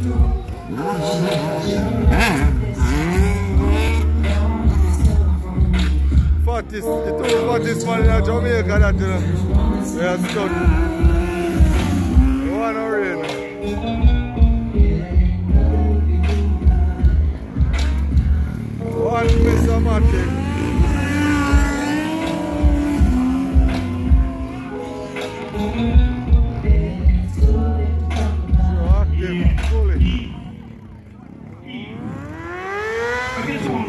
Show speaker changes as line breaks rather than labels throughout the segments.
Fattest, it was fattest man in Jamaica that you know. We are stunned. One rain. One Mr. Martin.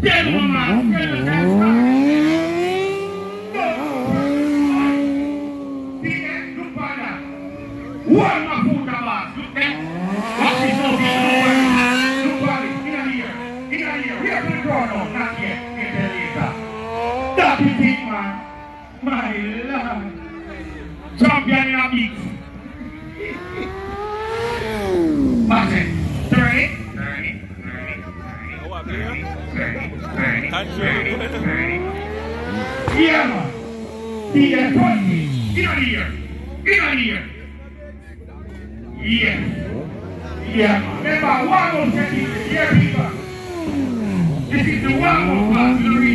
Dead woman, dead woman. See that? Look for that. One more food boss. Look there. Watch this dog here. Look for it. In here. In here. Here to the door now. Not yet. Get there later. That is it, man. My lord. Champion in a beat. Martin. Yeah, man. He is 20. Get out of here. Get out of here. Yeah. Yeah. Remember. Here, people. This is the. You know,